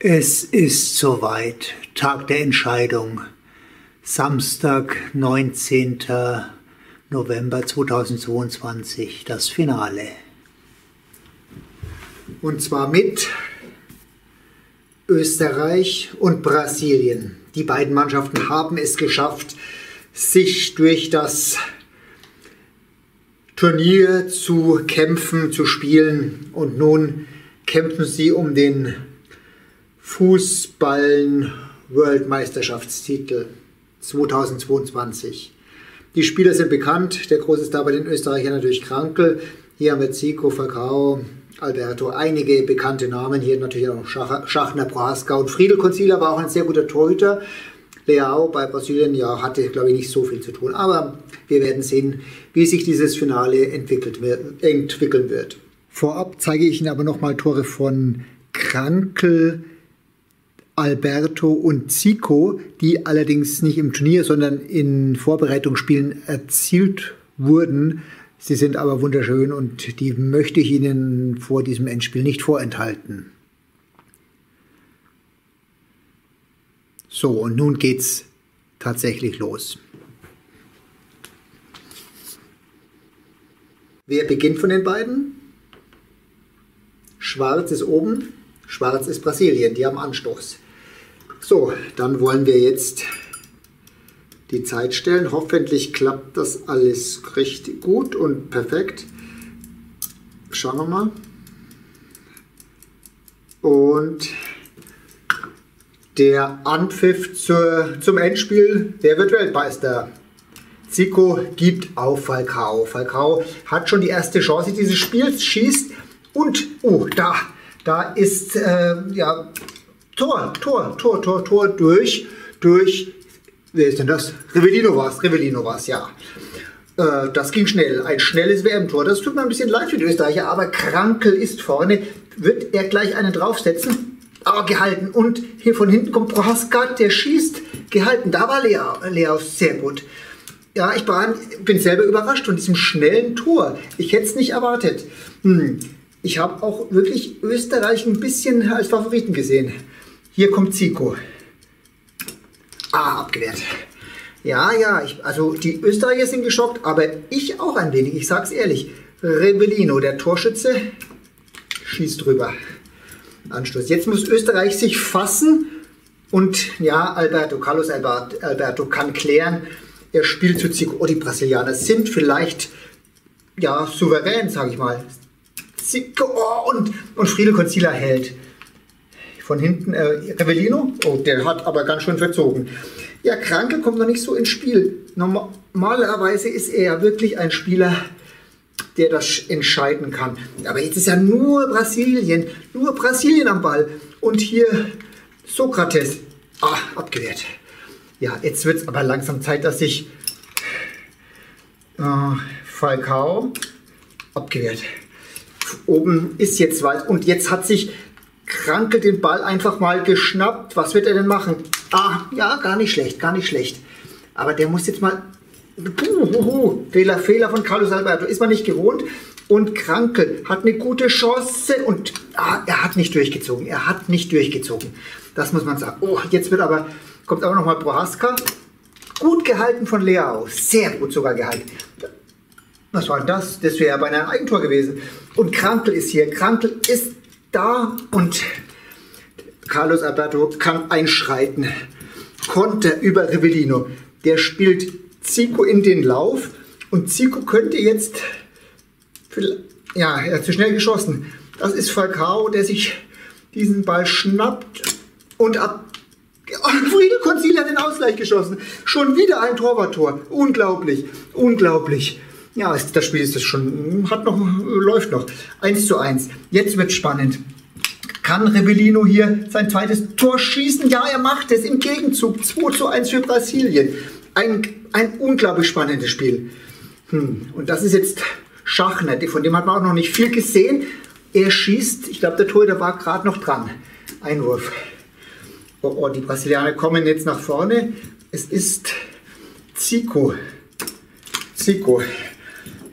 Es ist soweit, Tag der Entscheidung. Samstag, 19. November 2022, das Finale. Und zwar mit Österreich und Brasilien. Die beiden Mannschaften haben es geschafft, sich durch das Turnier zu kämpfen, zu spielen und nun kämpfen sie um den Fußballen-World-Meisterschaftstitel 2022. Die Spieler sind bekannt. Der große Star bei den Österreichern natürlich Krankel. Hier haben wir Zico, Falcao, Alberto, einige bekannte Namen. Hier natürlich auch noch Schachner, Prohaska und Friedel Konzila war auch ein sehr guter Torhüter. Leao bei Brasilien ja, hatte, glaube ich, nicht so viel zu tun. Aber wir werden sehen, wie sich dieses Finale entwickelt, entwickeln wird. Vorab zeige ich Ihnen aber nochmal Tore von Krankel, Alberto und Zico, die allerdings nicht im Turnier, sondern in Vorbereitungsspielen erzielt wurden. Sie sind aber wunderschön und die möchte ich Ihnen vor diesem Endspiel nicht vorenthalten. So, und nun geht's tatsächlich los. Wer beginnt von den beiden? Schwarz ist oben, schwarz ist Brasilien, die haben Anstoß. So, dann wollen wir jetzt die Zeit stellen. Hoffentlich klappt das alles richtig gut und perfekt. Schauen wir mal. Und der Anpfiff zur, zum Endspiel, der wird Weltmeister. Zico gibt auf Falcao. Falcao hat schon die erste Chance dieses Spiels, schießt und, oh, da, da ist, äh, ja, Tor, Tor, Tor, Tor, Tor durch, durch, wer ist denn das? Rivellino war es, Rivellino war es, ja. Äh, das ging schnell, ein schnelles WM-Tor. Das tut mir ein bisschen leid für die Österreicher, aber Krankel ist vorne. Wird er gleich einen draufsetzen? Aber gehalten. Und hier von hinten kommt Prohaska, der schießt, gehalten. Da war Lea, Lea sehr gut. Ja, ich bin selber überrascht von diesem schnellen Tor. Ich hätte es nicht erwartet. Hm. Ich habe auch wirklich Österreich ein bisschen als Favoriten gesehen. Hier kommt Zico. Ah, abgewehrt. Ja, ja, ich, also die Österreicher sind geschockt, aber ich auch ein wenig, ich sag's ehrlich. Rebellino, der Torschütze, schießt drüber. Anstoß. Jetzt muss Österreich sich fassen und ja, Alberto, Carlos Alberto, Alberto kann klären, er spielt zu Zico. Oh, die Brasilianer sind vielleicht ja souverän, sage ich mal. Zico oh, und, und Friedel Conzila hält. Von hinten äh, Revellino, oh, der hat aber ganz schön verzogen. Ja, Kranke kommt noch nicht so ins Spiel. Normalerweise ist er ja wirklich ein Spieler, der das entscheiden kann. Aber jetzt ist ja nur Brasilien, nur Brasilien am Ball. Und hier Sokrates. Ah, abgewehrt. Ja, jetzt wird es aber langsam Zeit, dass sich äh, Falcao abgewehrt. Oben ist jetzt was. Und jetzt hat sich Kranke den Ball einfach mal geschnappt. Was wird er denn machen? Ah, ja, gar nicht schlecht, gar nicht schlecht. Aber der muss jetzt mal. Puh, Fehler, Fehler von Carlos Alberto. Ist man nicht gewohnt. Und Krankel hat eine gute Chance und ah, er hat nicht durchgezogen. Er hat nicht durchgezogen. Das muss man sagen. Oh, jetzt wird aber, kommt aber nochmal Prohaska. Gut gehalten von Leao. Sehr gut sogar gehalten. Was war denn das? Das wäre ja bei einem Eigentor gewesen. Und Krankel ist hier. Krankel ist da und Carlos Alberto kann einschreiten. Konter über Rivellino. Der spielt Zico in den Lauf und Zico könnte jetzt. Ja, er hat zu schnell geschossen. Das ist Falcao, der sich diesen Ball schnappt und ab. Friedel Konzil hat den Ausgleich geschossen. Schon wieder ein Torwarttor. Unglaublich, unglaublich. Ja, das Spiel ist das schon, hat noch, läuft noch. 1 zu 1. Jetzt wird spannend. Kann Rebellino hier sein zweites Tor schießen? Ja, er macht es im Gegenzug. 2 zu 1 für Brasilien. Ein, ein unglaublich spannendes Spiel. Hm. Und das ist jetzt Schachner, von dem hat man auch noch nicht viel gesehen. Er schießt, ich glaube, der Torhüter war gerade noch dran. Einwurf. Oh, oh, die Brasilianer kommen jetzt nach vorne. Es ist Zico. Zico.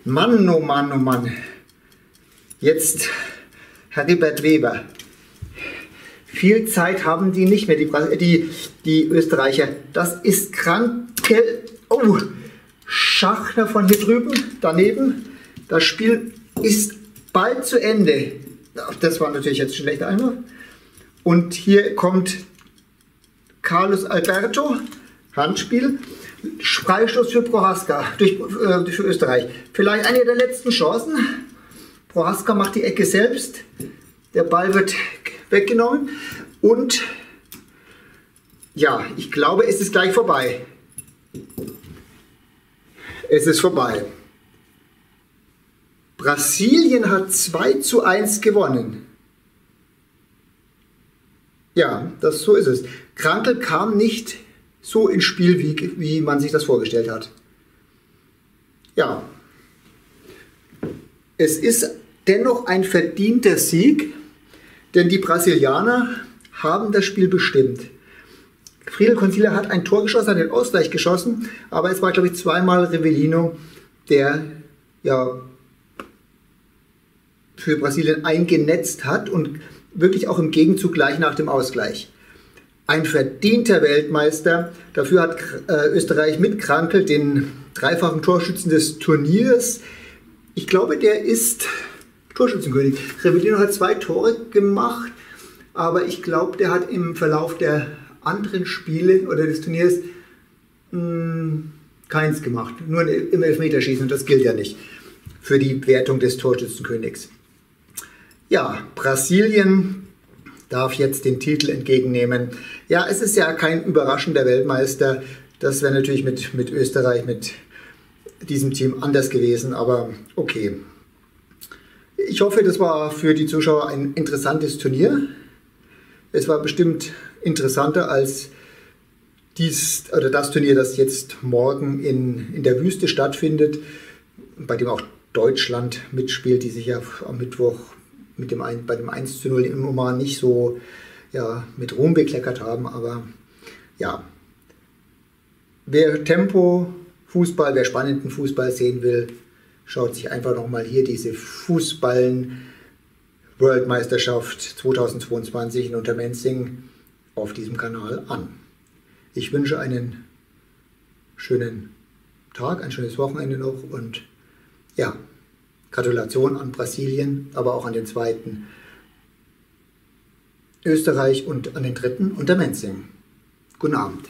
Mann, oh Mann, oh Mann. Jetzt Heribert Weber. Viel Zeit haben die nicht mehr, die, die, die Österreicher. Das ist Krankel. Oh, Schachner von hier drüben, daneben. Das Spiel ist bald zu Ende. Das war natürlich jetzt schlecht einmal. Und hier kommt Carlos Alberto, Handspiel. Freistoß für Prohaska durch, äh, für Österreich. Vielleicht eine der letzten Chancen. Prohaska macht die Ecke selbst. Der Ball wird weggenommen. Und ja, ich glaube, es ist gleich vorbei. Es ist vorbei. Brasilien hat 2 zu 1 gewonnen. Ja, das, so ist es. Krankel kam nicht so ins Spiel, wie, wie man sich das vorgestellt hat. Ja, es ist dennoch ein verdienter Sieg, denn die Brasilianer haben das Spiel bestimmt. Friedel Concilla hat ein Tor geschossen, hat den Ausgleich geschossen, aber es war, glaube ich, zweimal Rivellino, der ja, für Brasilien eingenetzt hat und wirklich auch im Gegenzug gleich nach dem Ausgleich ein verdienter Weltmeister. Dafür hat äh, Österreich mit Krankel den dreifachen Torschützen des Turniers. Ich glaube, der ist Torschützenkönig. Revellino hat zwei Tore gemacht, aber ich glaube, der hat im Verlauf der anderen Spiele oder des Turniers mh, hm, keins gemacht. Nur im Elfmeterschießen und das gilt ja nicht für die Wertung des Torschützenkönigs. Ja, Brasilien darf jetzt den Titel entgegennehmen. Ja, es ist ja kein überraschender Weltmeister. Das wäre natürlich mit, mit Österreich, mit diesem Team anders gewesen, aber okay. Ich hoffe, das war für die Zuschauer ein interessantes Turnier. Es war bestimmt interessanter als dies, oder das Turnier, das jetzt morgen in, in der Wüste stattfindet, bei dem auch Deutschland mitspielt, die sich ja am Mittwoch mit dem ein, bei dem 1 zu 0 im Oman nicht so ja, mit Ruhm bekleckert haben. Aber ja, wer Tempo Fußball, wer spannenden Fußball sehen will, schaut sich einfach nochmal hier diese Fußballen Worldmeisterschaft 2022 in Untermenzing auf diesem Kanal an. Ich wünsche einen schönen Tag, ein schönes Wochenende noch und ja, Gratulation an Brasilien, aber auch an den zweiten Österreich und an den dritten Untermenzing. Guten Abend.